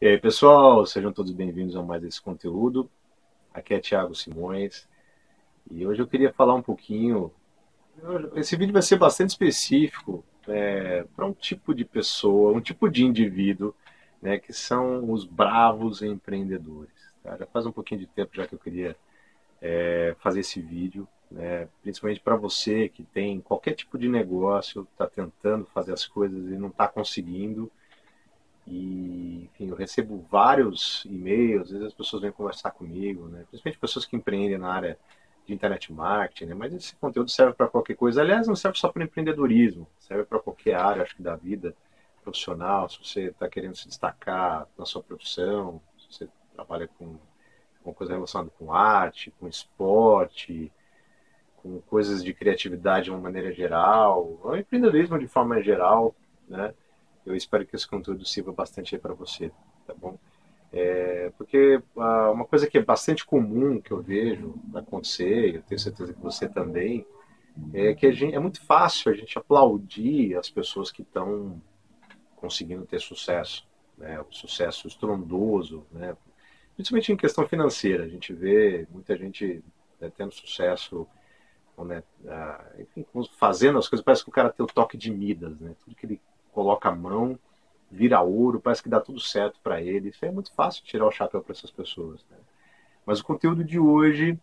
E aí, pessoal, sejam todos bem-vindos a mais esse conteúdo. Aqui é Thiago Simões e hoje eu queria falar um pouquinho. Esse vídeo vai ser bastante específico é, para um tipo de pessoa, um tipo de indivíduo, né, que são os bravos empreendedores. Tá? Já faz um pouquinho de tempo já que eu queria é, fazer esse vídeo, né, principalmente para você que tem qualquer tipo de negócio, está tentando fazer as coisas e não está conseguindo e, enfim, eu recebo vários e-mails, às vezes as pessoas vêm conversar comigo, né? principalmente pessoas que empreendem na área de internet marketing, né? mas esse conteúdo serve para qualquer coisa. Aliás, não serve só para empreendedorismo, serve para qualquer área, acho que da vida profissional. Se você está querendo se destacar na sua profissão, se você trabalha com, com coisa relacionada com arte, com esporte, com coisas de criatividade de uma maneira geral, ou empreendedorismo de forma geral, né? Eu espero que esse conteúdo sirva bastante para você, tá bom? É, porque ah, uma coisa que é bastante comum que eu vejo acontecer, eu tenho certeza que você também, é que gente, é muito fácil a gente aplaudir as pessoas que estão conseguindo ter sucesso, né? o sucesso estrondoso, né? principalmente em questão financeira. A gente vê muita gente né, tendo sucesso, né, ah, enfim, fazendo as coisas, parece que o cara tem o toque de Midas, né? tudo que ele coloca a mão, vira ouro, parece que dá tudo certo para ele. Isso é muito fácil tirar o chapéu para essas pessoas. Né? Mas o conteúdo de hoje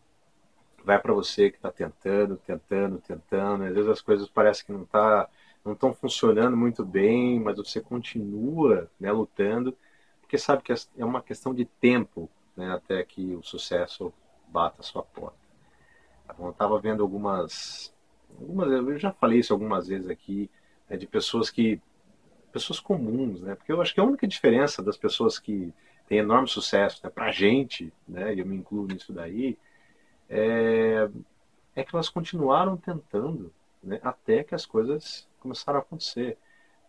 vai para você que está tentando, tentando, tentando. Às vezes as coisas parecem que não tá, não estão funcionando muito bem, mas você continua né, lutando, porque sabe que é uma questão de tempo né, até que o sucesso bata a sua porta. Eu estava vendo algumas, algumas, eu já falei isso algumas vezes aqui, né, de pessoas que pessoas comuns, né? Porque eu acho que a única diferença das pessoas que têm enorme sucesso, né, para a gente, né, e eu me incluo nisso daí, é, é que elas continuaram tentando, né, até que as coisas começaram a acontecer.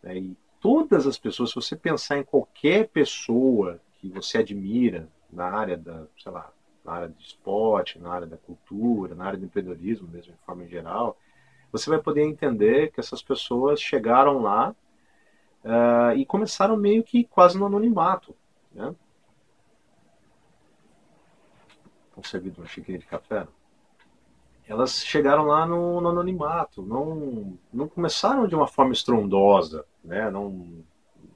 Né? E todas as pessoas, se você pensar em qualquer pessoa que você admira na área da, sei lá, na área de esporte, na área da cultura, na área do empreendedorismo mesmo, de forma geral, você vai poder entender que essas pessoas chegaram lá uh, e começaram meio que quase no anonimato. Né? Um servido uma xícara de café. Elas chegaram lá no, no, anonimato, não, não começaram de uma forma estrondosa, né? não,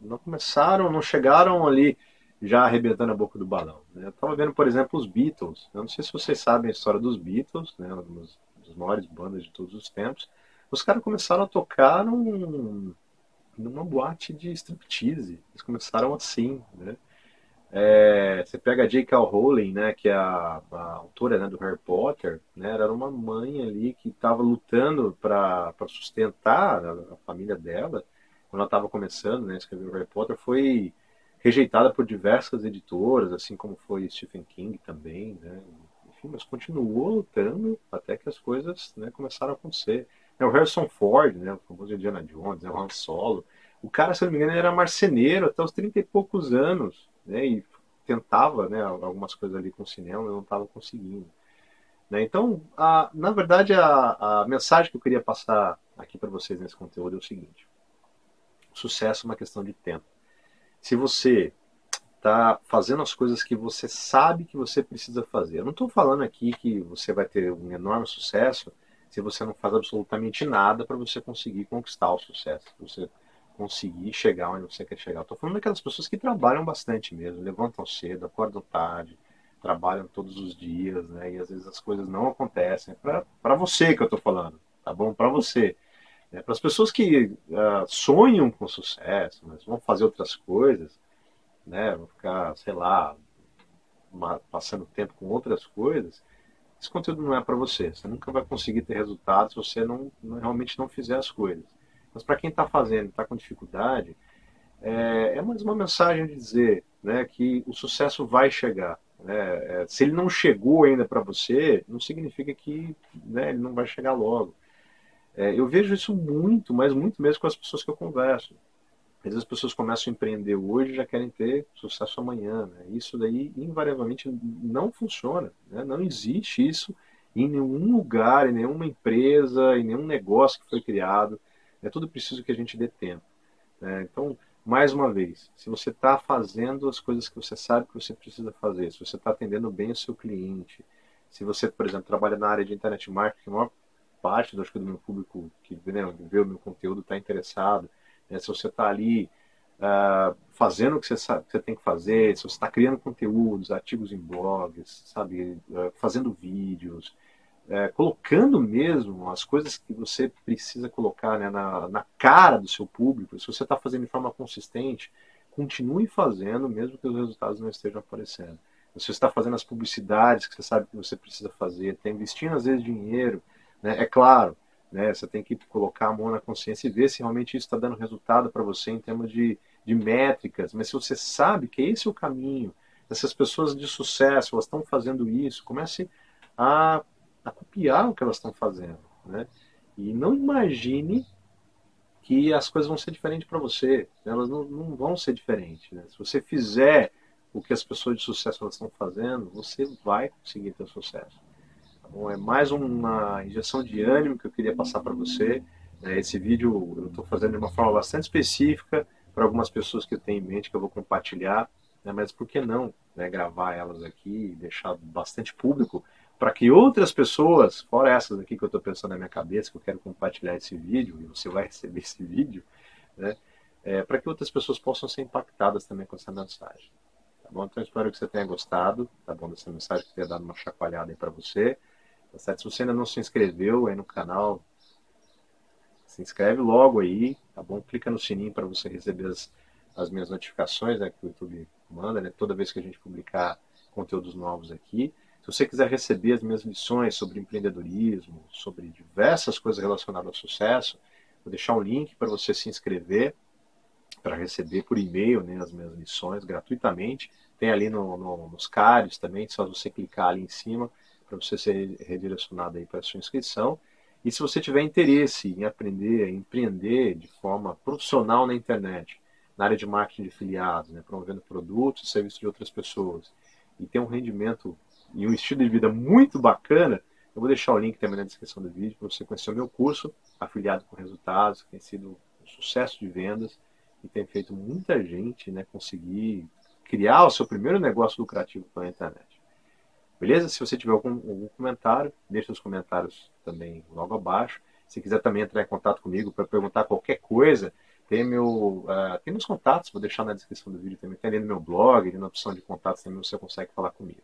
não começaram, não chegaram ali já arrebentando a boca do balão. Né? Eu estava vendo, por exemplo, os Beatles. Eu não sei se vocês sabem a história dos Beatles, né? uma das maiores bandas de todos os tempos. Os caras começaram a tocar num, numa boate de striptease. Eles começaram assim, né? É, você pega a J.K. Rowling, né, que é a, a, autora né, do Harry Potter, né, era uma mãe ali que estava lutando para sustentar a, a, família dela. Quando ela estava começando né, a escrever o Harry Potter, foi rejeitada por diversas editoras, assim como foi Stephen King também, né? Enfim, mas continuou lutando até que as coisas né, começaram a acontecer. É o Harrison Ford, né, o famoso Indiana Jones, né, o Han Solo. O cara, se não me engano, era marceneiro até os 30 e poucos anos, né, e tentava né, algumas coisas ali com o cinema, mas não estava conseguindo. Né? Então, a, na verdade, a, a mensagem que eu queria passar aqui para vocês nesse conteúdo é o seguinte: sucesso é uma questão de tempo. Se você está fazendo as coisas que você sabe que você precisa fazer, eu não estou falando aqui que você vai ter um enorme sucesso se você não faz absolutamente nada para você conseguir conquistar o sucesso, você conseguir chegar onde você quer chegar. Estou falando daquelas pessoas que trabalham bastante mesmo, levantam cedo, acordam tarde, trabalham todos os dias, né? E às vezes as coisas não acontecem. Para você que eu estou falando, tá bom? Para você. É, para as pessoas que uh, sonham com sucesso, mas vão fazer outras coisas, né? Vão ficar, sei lá, passando tempo com outras coisas esse conteúdo não é para você. Você nunca vai conseguir ter resultados se você não, não realmente não fizer as coisas. Mas para quem está fazendo, está com dificuldade, é, é, mais uma mensagem de dizer né, que o sucesso vai chegar. Né? É, se ele não chegou ainda para você, não significa que né, ele não vai chegar logo. É, eu vejo isso muito, mas muito mesmo com as pessoas que eu converso. Às vezes as pessoas começam a empreender hoje e já querem ter sucesso amanhã. Né? Isso daí, invariavelmente, não funciona. Né? Não existe isso em nenhum lugar, em nenhuma empresa, em nenhum negócio que foi criado. É tudo preciso que a gente dê tempo. Né? Então, mais uma vez, se você está fazendo as coisas que você sabe que você precisa fazer, se você está atendendo bem o seu cliente, se você, por exemplo, trabalha na área de internet marketing, a maior parte do, acho que, do meu público que né, vê o meu conteúdo está interessado, né, se você está ali uh, fazendo o que você, sabe, que você tem que fazer, se você está criando conteúdos, artigos em blogs, sabe, uh, fazendo vídeos, uh, colocando mesmo as coisas que você precisa colocar né, na, na cara do seu público, se você está fazendo de forma consistente, continue fazendo, mesmo que os resultados não estejam aparecendo. Você está fazendo as publicidades que você sabe que você precisa fazer, está investindo às vezes dinheiro, né? é claro, né? Você tem que colocar a mão na consciência e ver se realmente isso está dando resultado para você em termos de, de métricas. Mas se você sabe que esse é o caminho, essas pessoas de sucesso, elas estão fazendo isso, comece a, a copiar o que elas estão fazendo. Né? E não imagine que as coisas vão ser diferentes para você. Elas não, não, vão ser diferentes. Né? Se você fizer o que as pessoas de sucesso estão fazendo, você vai conseguir ter sucesso. Bom, é mais uma injeção de ânimo que eu queria passar para você. É, esse vídeo eu estou fazendo de uma forma bastante específica para algumas pessoas que eu tenho em mente que eu vou compartilhar, né, mas por que não né, gravar elas aqui e deixar bastante público para que outras pessoas, fora essas aqui que eu estou pensando na minha cabeça, que eu quero compartilhar esse vídeo e você vai receber esse vídeo, né, é, para que outras pessoas possam ser impactadas também com essa mensagem. Tá bom? Então espero que você tenha gostado, tá bom, dessa mensagem que tenha dado uma chacoalhada aí para você. Tá certo? Se você ainda não se inscreveu aí no canal, se inscreve logo aí, tá bom? Clica no sininho para você receber as, as minhas notificações né, que o YouTube manda, né? Toda vez que a gente publicar conteúdos novos aqui. Se você quiser receber as minhas lições sobre empreendedorismo, sobre diversas coisas relacionadas ao sucesso, vou deixar um link para você se inscrever para receber por e-mail né, as minhas lições gratuitamente. Tem ali no, no, nos cards também, só você clicar ali em cima para você ser redirecionado aí para sua inscrição. E se você tiver interesse em aprender, em empreender de forma profissional na internet, na área de marketing de afiliados, né, promovendo produtos e serviços de outras pessoas, e ter um rendimento e um estilo de vida muito bacana, eu vou deixar o link também na descrição do vídeo para você conhecer o meu curso, Afiliado com Resultados, que tem sido um sucesso de vendas e tem feito muita gente né, conseguir criar o seu primeiro negócio lucrativo pela internet. Beleza? Se você tiver algum, algum comentário, deixe os comentários também logo abaixo. Se quiser também entrar em contato comigo para perguntar qualquer coisa, tem, meu, uh, tem meus contatos, vou deixar na descrição do vídeo também. Tem ali no meu blog, ali na opção de contatos também você consegue falar comigo.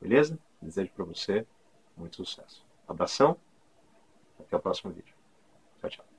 Beleza? Desejo para você muito sucesso. Abração, até o próximo vídeo. Tchau, tchau.